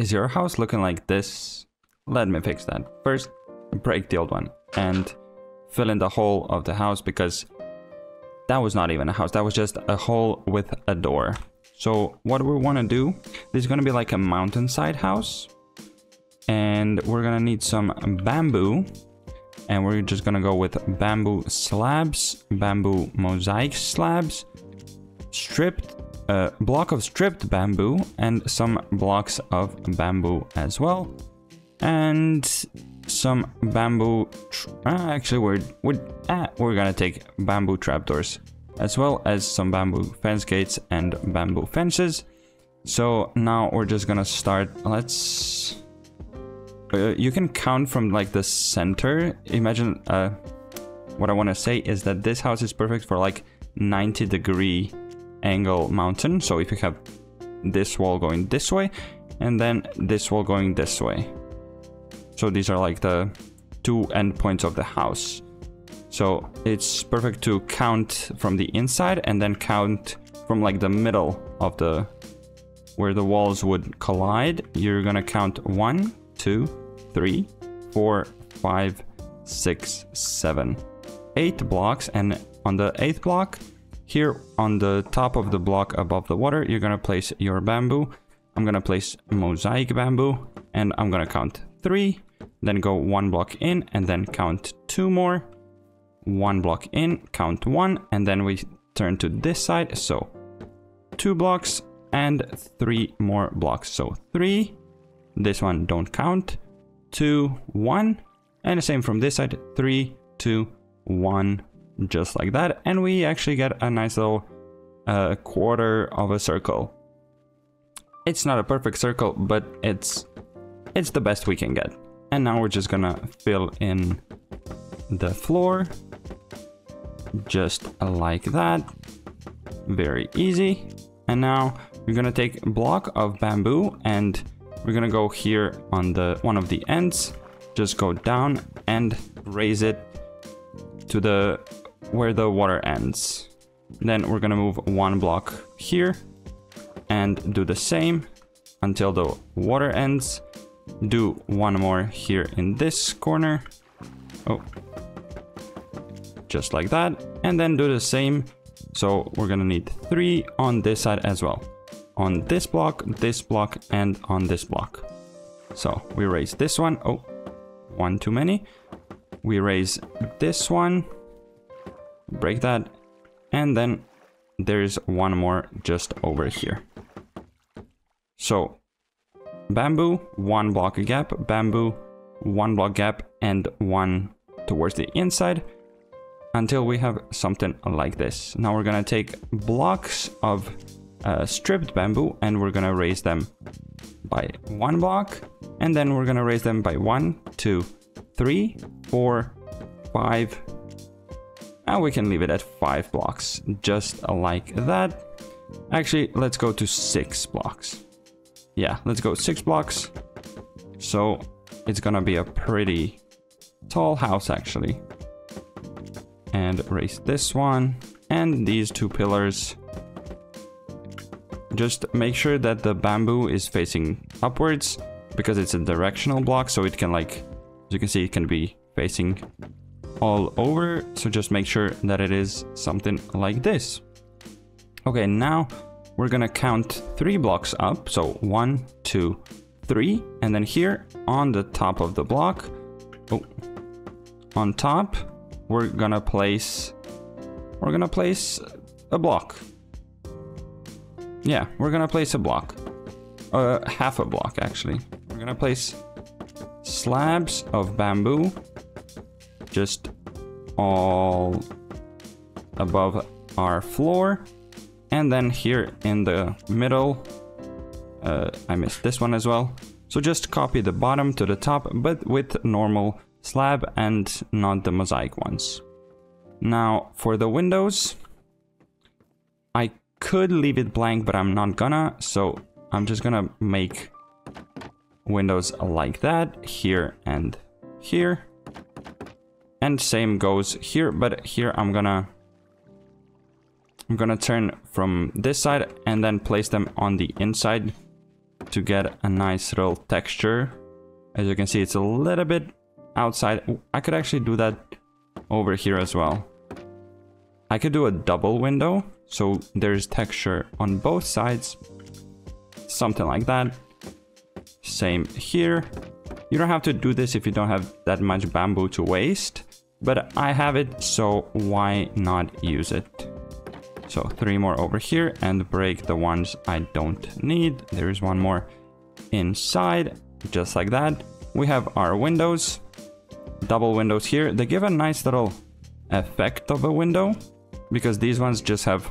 Is your house looking like this? Let me fix that. First, break the old one and fill in the hole of the house because that was not even a house. That was just a hole with a door. So what we want to do, this is going to be like a mountainside house. And we're going to need some bamboo. And we're just going to go with bamboo slabs, bamboo mosaic slabs, stripped a block of stripped bamboo and some blocks of bamboo as well. And some bamboo... Uh, actually, we're, we're, ah, we're gonna take bamboo trapdoors as well as some bamboo fence gates and bamboo fences. So now we're just gonna start. Let's... Uh, you can count from like the center. Imagine, uh, what I want to say is that this house is perfect for like 90 degree angle mountain. So if you have this wall going this way and then this wall going this way. So these are like the two endpoints of the house. So it's perfect to count from the inside and then count from like the middle of the where the walls would collide. You're gonna count one, two, three, four, five, six, seven, eight blocks, and on the eighth block, here on the top of the block above the water, you're gonna place your bamboo. I'm gonna place mosaic bamboo and I'm gonna count three, then go one block in and then count two more. One block in, count one, and then we turn to this side. So two blocks and three more blocks. So three, this one don't count, two, one, and the same from this side, three, two, one, just like that. And we actually get a nice little uh, quarter of a circle. It's not a perfect circle, but it's it's the best we can get. And now we're just gonna fill in the floor. Just like that. Very easy. And now we're gonna take a block of bamboo and we're gonna go here on the one of the ends. Just go down and raise it to the where the water ends. Then we're gonna move one block here and do the same until the water ends. Do one more here in this corner. Oh, just like that. And then do the same. So we're gonna need three on this side as well. On this block, this block, and on this block. So we raise this one. Oh, one too many. We raise this one break that. And then there's one more just over here. So bamboo one block gap bamboo one block gap and one towards the inside until we have something like this. Now we're gonna take blocks of uh, stripped bamboo and we're gonna raise them by one block. And then we're gonna raise them by one two three four five and we can leave it at five blocks, just like that. Actually, let's go to six blocks. Yeah, let's go six blocks. So it's gonna be a pretty tall house actually. And raise this one and these two pillars. Just make sure that the bamboo is facing upwards because it's a directional block so it can like, as you can see, it can be facing all over. So just make sure that it is something like this. Okay, now we're gonna count three blocks up. So one, two, three. And then here on the top of the block, oh, on top, we're gonna place, we're gonna place a block. Yeah, we're gonna place a block. Uh, half a block actually. We're gonna place slabs of bamboo just all above our floor. And then here in the middle, uh, I missed this one as well. So just copy the bottom to the top, but with normal slab and not the mosaic ones. Now for the windows, I could leave it blank, but I'm not gonna. So I'm just gonna make windows like that here and here. And same goes here, but here I'm gonna... I'm gonna turn from this side and then place them on the inside to get a nice little texture. As you can see, it's a little bit outside. I could actually do that over here as well. I could do a double window, so there's texture on both sides. Something like that. Same here. You don't have to do this if you don't have that much bamboo to waste, but I have it, so why not use it? So three more over here and break the ones I don't need. There's one more inside, just like that. We have our windows, double windows here. They give a nice little effect of a window because these ones just have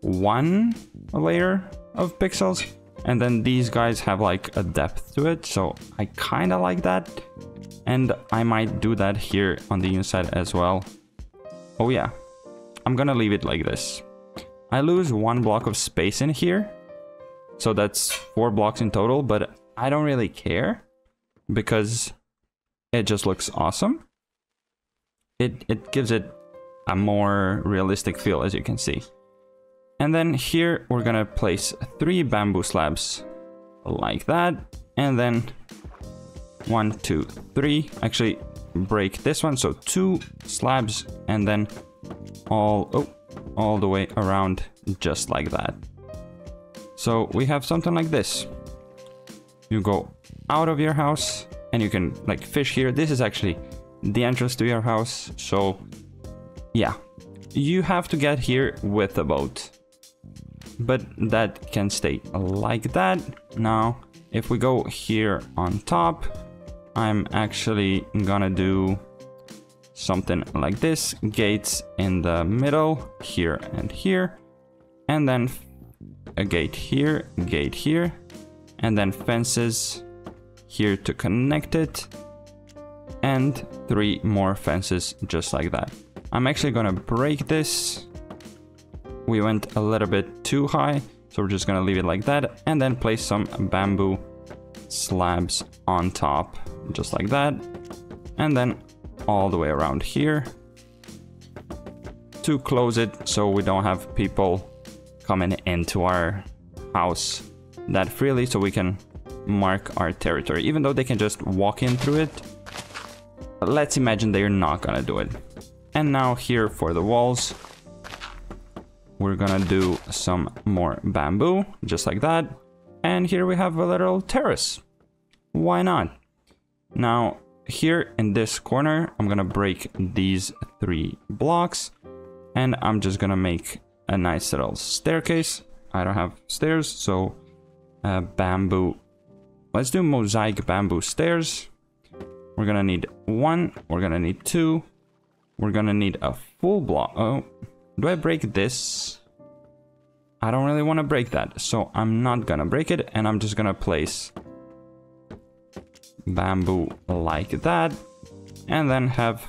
one layer of pixels and then these guys have like a depth to it. So I kind of like that. And I might do that here on the inside as well. Oh yeah, I'm gonna leave it like this. I lose one block of space in here. So that's four blocks in total, but I don't really care because it just looks awesome. It, it gives it a more realistic feel, as you can see. And then here we're gonna place three bamboo slabs like that. And then one, two, three. Actually, break this one. So two slabs and then all, oh, all the way around just like that. So we have something like this. You go out of your house and you can like fish here. This is actually the entrance to your house. So yeah, you have to get here with a boat. But that can stay like that. Now, if we go here on top, I'm actually gonna do something like this. Gates in the middle, here and here. And then a gate here, gate here. And then fences here to connect it. And three more fences just like that. I'm actually gonna break this. We went a little bit too high, so we're just gonna leave it like that. And then place some bamboo slabs on top, just like that. And then all the way around here to close it so we don't have people coming into our house that freely so we can mark our territory. Even though they can just walk in through it let's imagine they're not gonna do it. And now here for the walls we're gonna do some more bamboo just like that. And here we have a little terrace. Why not now here in this corner, I'm gonna break these three blocks and I'm just gonna make a nice little staircase. I don't have stairs, so uh, bamboo. Let's do mosaic bamboo stairs. We're gonna need one, we're gonna need two, we're gonna need a full block. Oh, do I break this? I don't really want to break that, so I'm not gonna break it and I'm just gonna place bamboo like that and then have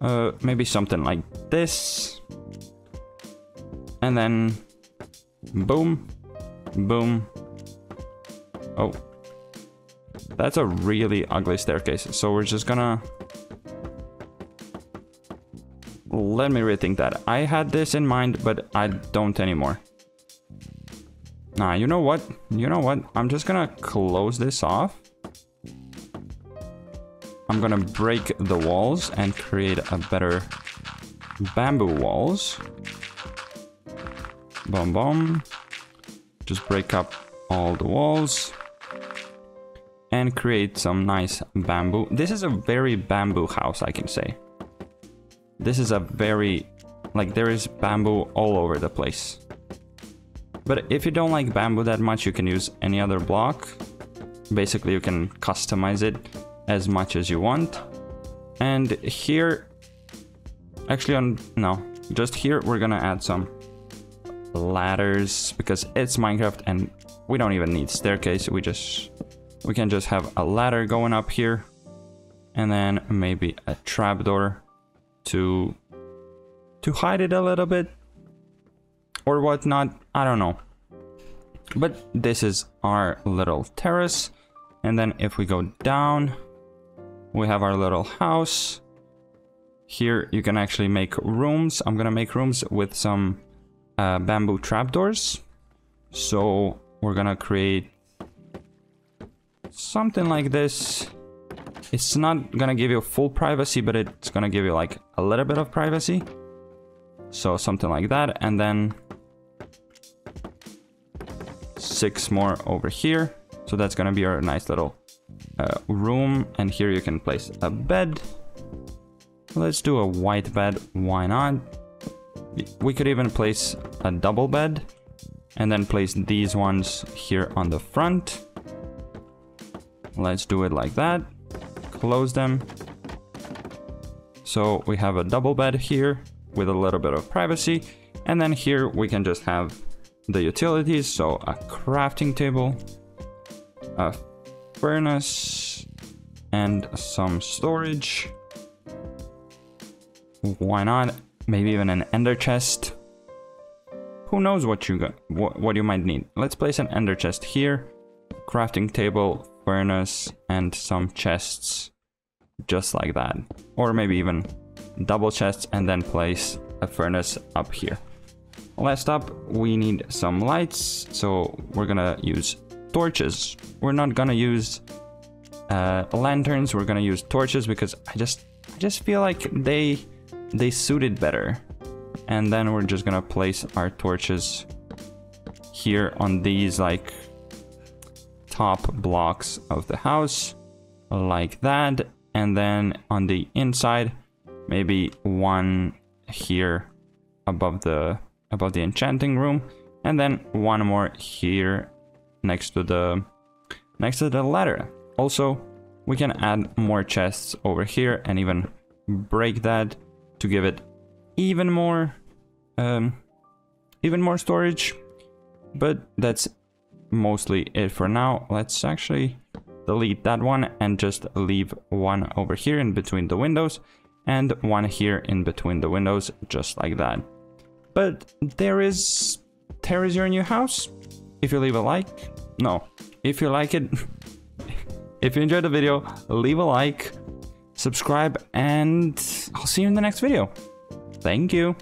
uh, maybe something like this and then boom boom oh that's a really ugly staircase so we're just gonna let me rethink that I had this in mind but I don't anymore Nah, you know what? You know what? I'm just gonna close this off. I'm gonna break the walls and create a better bamboo walls. Boom, boom. Just break up all the walls and create some nice bamboo. This is a very bamboo house, I can say. This is a very, like there is bamboo all over the place. But if you don't like bamboo that much, you can use any other block. Basically, you can customize it as much as you want. And here, actually on, no, just here we're gonna add some ladders because it's Minecraft and we don't even need staircase. We just, we can just have a ladder going up here and then maybe a trapdoor to, to hide it a little bit or whatnot. I don't know. But this is our little terrace. And then if we go down, we have our little house. Here you can actually make rooms. I'm gonna make rooms with some uh, bamboo trapdoors. So we're gonna create something like this. It's not gonna give you full privacy, but it's gonna give you like a little bit of privacy. So something like that, and then six more over here. So that's gonna be our nice little uh, room. And here you can place a bed. Let's do a white bed, why not? We could even place a double bed and then place these ones here on the front. Let's do it like that. Close them. So we have a double bed here with a little bit of privacy. And then here we can just have the utilities. So a crafting table, a furnace, and some storage. Why not? Maybe even an ender chest. Who knows what you got, what, what you might need. Let's place an ender chest here. Crafting table, furnace, and some chests. Just like that. Or maybe even double chests and then place a furnace up here. Last up, we need some lights. So we're gonna use torches. We're not gonna use uh, lanterns. We're gonna use torches because I just, I just feel like they, they suited better. And then we're just gonna place our torches here on these like top blocks of the house like that. And then on the inside, maybe one here above the above the enchanting room and then one more here next to the next to the ladder also we can add more chests over here and even break that to give it even more um even more storage but that's mostly it for now let's actually delete that one and just leave one over here in between the windows and one here in between the windows, just like that. But there is... there is your new house. If you leave a like... No. If you like it... if you enjoyed the video, leave a like, subscribe, and I'll see you in the next video. Thank you.